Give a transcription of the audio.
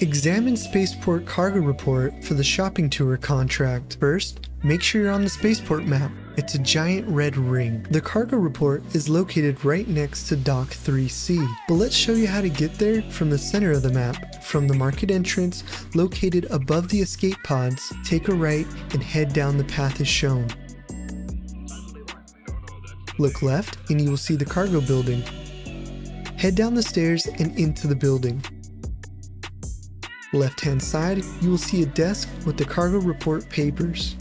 Examine Spaceport Cargo Report for the shopping tour contract. First, make sure you're on the Spaceport map. It's a giant red ring. The cargo report is located right next to Dock 3C. But let's show you how to get there from the center of the map. From the market entrance, located above the escape pods, take a right and head down the path as shown. Look left and you will see the cargo building. Head down the stairs and into the building. Left hand side, you will see a desk with the cargo report papers.